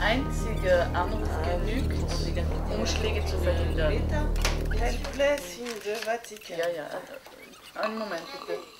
Ein einziger Anruf genügt, um Schläge zu verhindern. Ein Bläschen de Vatikan. Ja, ja. Äh, einen Moment bitte.